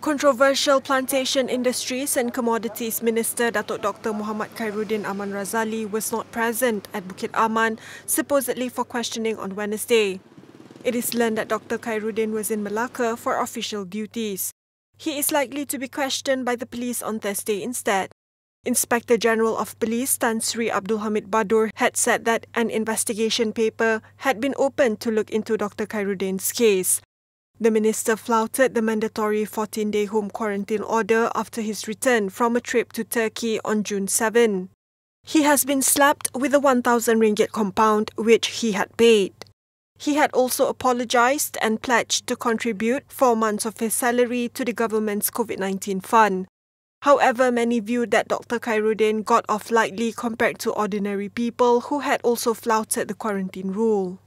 Controversial Plantation Industries and Commodities Minister Datuk Dr. Muhammad Khairuddin Aman Razali was not present at Bukit Aman, supposedly for questioning on Wednesday. It is learned that Dr. Khairuddin was in Malacca for official duties. He is likely to be questioned by the police on Thursday instead. Inspector General of Police Tan Sri Abdul Hamid Bador had said that an investigation paper had been opened to look into Dr. Khairuddin's case. The minister flouted the mandatory 14 day home quarantine order after his return from a trip to Turkey on June 7. He has been slapped with a 1,000 ringgit compound which he had paid. He had also apologized and pledged to contribute four months of his salary to the government's COVID 19 fund. However, many viewed that Dr. Khairuddin got off lightly compared to ordinary people who had also flouted the quarantine rule.